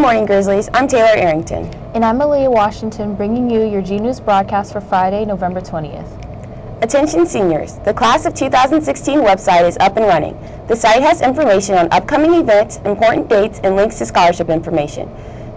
morning, Grizzlies. I'm Taylor Arrington. And I'm Aaliyah Washington, bringing you your G News broadcast for Friday, November 20th. Attention seniors, the class of 2016 website is up and running. The site has information on upcoming events, important dates, and links to scholarship information.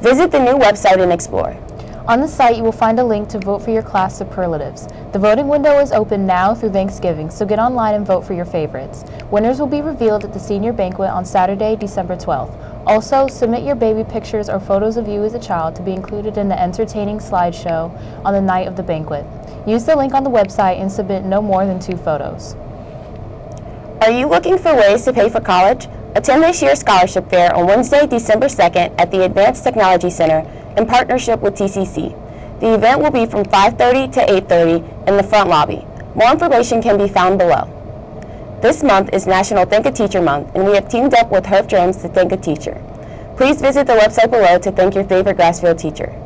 Visit the new website and explore. On the site, you will find a link to vote for your class superlatives. The voting window is open now through Thanksgiving, so get online and vote for your favorites. Winners will be revealed at the senior banquet on Saturday, December 12th. Also, submit your baby pictures or photos of you as a child to be included in the entertaining slideshow on the night of the banquet. Use the link on the website and submit no more than two photos. Are you looking for ways to pay for college? Attend this year's scholarship fair on Wednesday, December 2nd at the Advanced Technology Center in partnership with TCC. The event will be from 5.30 to 8.30 in the front lobby. More information can be found below. This month is National Thank a Teacher Month, and we have teamed up with Herff Jones to thank a teacher. Please visit the website below to thank your favorite Grassfield teacher.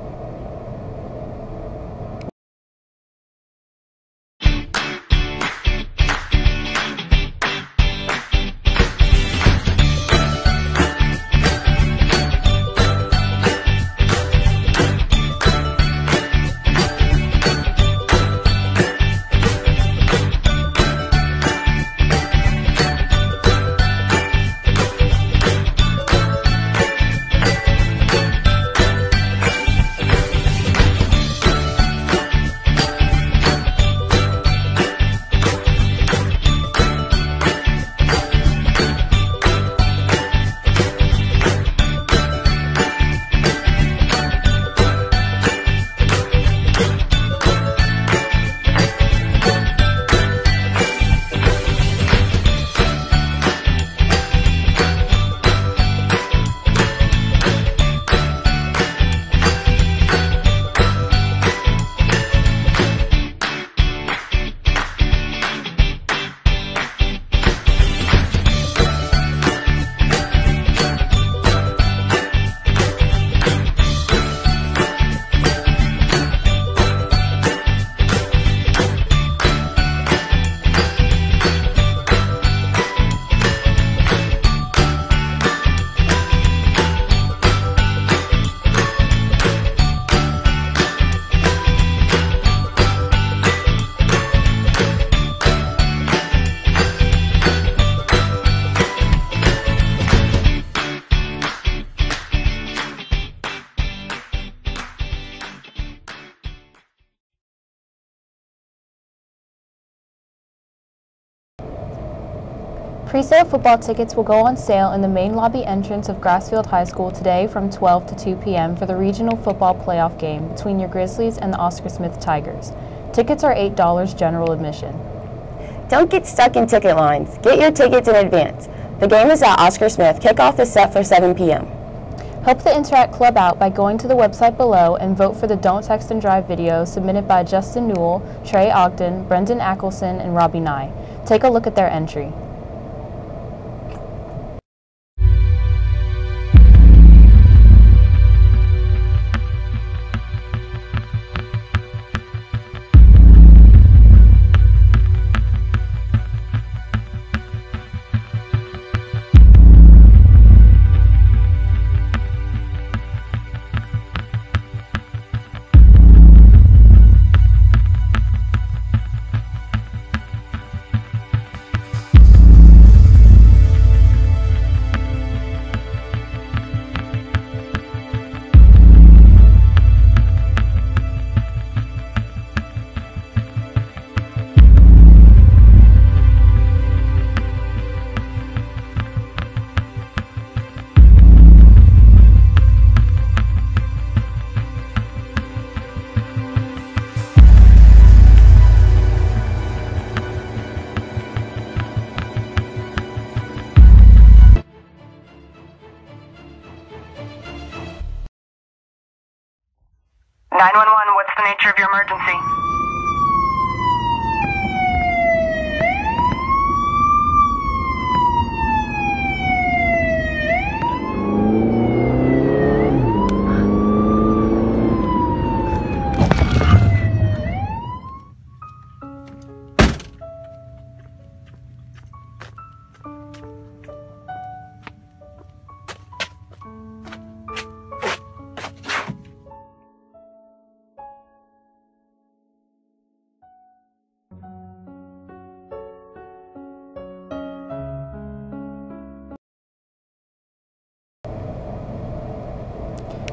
Pre-sale football tickets will go on sale in the main lobby entrance of Grassfield High School today from 12 to 2 p.m. for the regional football playoff game between your Grizzlies and the Oscar Smith Tigers. Tickets are $8 general admission. Don't get stuck in ticket lines. Get your tickets in advance. The game is at Oscar Smith. Kickoff is set for 7 p.m. Help the Interact Club out by going to the website below and vote for the Don't Text and Drive video submitted by Justin Newell, Trey Ogden, Brendan Ackelson, and Robbie Nye. Take a look at their entry. The nature of your emergency?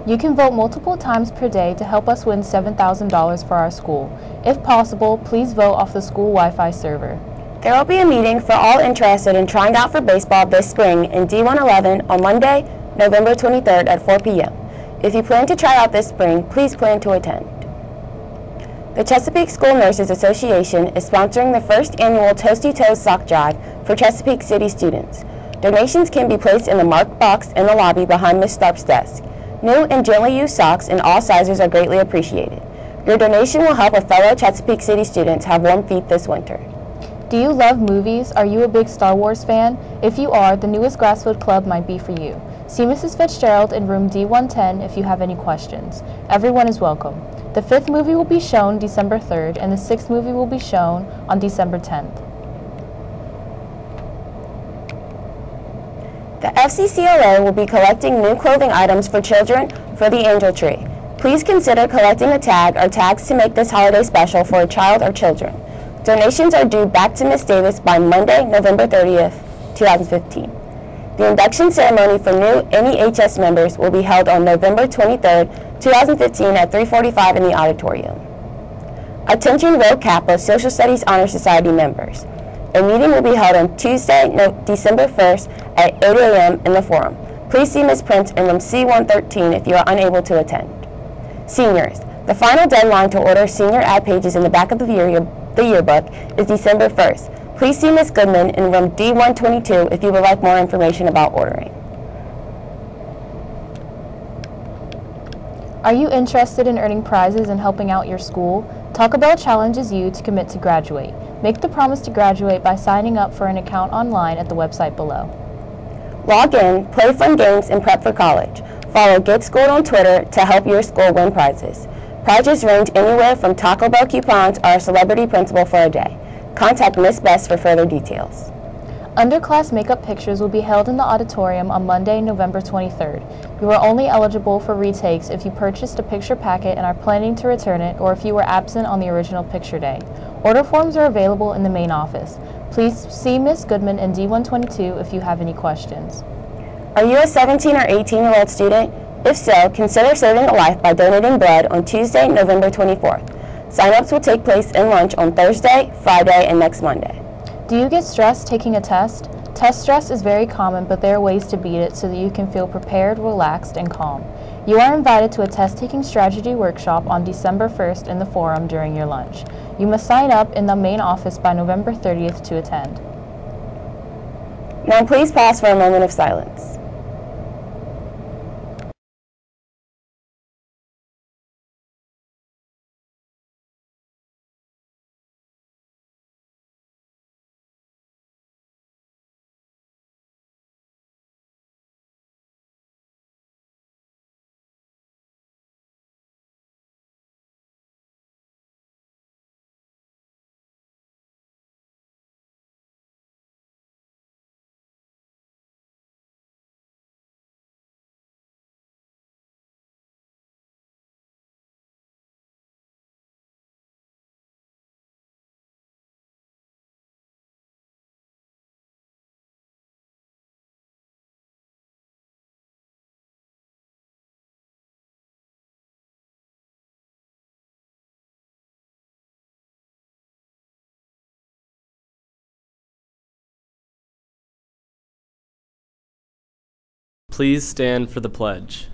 You can vote multiple times per day to help us win $7,000 for our school. If possible, please vote off the school Wi-Fi server. There will be a meeting for all interested in trying out for baseball this spring in D111 on Monday, November 23rd at 4 p.m. If you plan to try out this spring, please plan to attend. The Chesapeake School Nurses Association is sponsoring the first annual Toasty Toes Sock Drive for Chesapeake City students. Donations can be placed in the marked box in the lobby behind Ms. Tharp's desk. New and gently used socks in all sizes are greatly appreciated. Your donation will help a fellow Chesapeake City students have warm feet this winter. Do you love movies? Are you a big Star Wars fan? If you are, the newest Grassfield Club might be for you. See Mrs. Fitzgerald in room D110 if you have any questions. Everyone is welcome. The fifth movie will be shown December 3rd, and the sixth movie will be shown on December 10th. FCCLA will be collecting new clothing items for children for the Angel Tree. Please consider collecting a tag or tags to make this holiday special for a child or children. Donations are due back to Ms. Davis by Monday, November 30th, 2015. The induction ceremony for new NEHS members will be held on November 23rd, 2015 at 345 in the auditorium. Attention Rho Kappa Social Studies Honor Society members. A meeting will be held on Tuesday, no, December 1st at 8 a.m. in the forum. Please see Ms. Prince in room C113 if you are unable to attend. Seniors, the final deadline to order senior ad pages in the back of the, year, the yearbook is December 1st. Please see Ms. Goodman in room D122 if you would like more information about ordering. Are you interested in earning prizes and helping out your school? Taco Bell challenges you to commit to graduate. Make the promise to graduate by signing up for an account online at the website below. Log in, play fun games, and prep for college. Follow Get Schooled on Twitter to help your school win prizes. Prizes range anywhere from Taco Bell coupons or a celebrity principal for a day. Contact Miss Best for further details. Underclass makeup pictures will be held in the auditorium on Monday, November 23rd. You are only eligible for retakes if you purchased a picture packet and are planning to return it or if you were absent on the original picture day. Order forms are available in the main office. Please see Ms. Goodman in D122 if you have any questions. Are you a 17 or 18 year old student? If so, consider saving a life by donating blood on Tuesday, November 24th. Sign-ups will take place in lunch on Thursday, Friday, and next Monday. Do you get stressed taking a test? Test stress is very common, but there are ways to beat it so that you can feel prepared, relaxed, and calm. You are invited to a test taking strategy workshop on December 1st in the forum during your lunch. You must sign up in the main office by November 30th to attend. Now please pause for a moment of silence. Please stand for the pledge.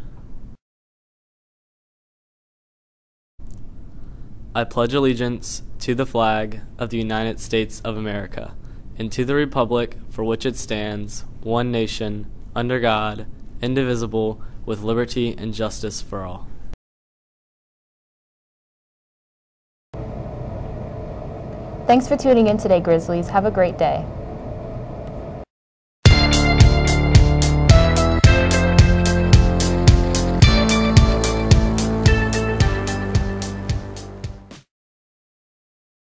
I pledge allegiance to the flag of the United States of America and to the republic for which it stands, one nation, under God, indivisible, with liberty and justice for all. Thanks for tuning in today, Grizzlies. Have a great day.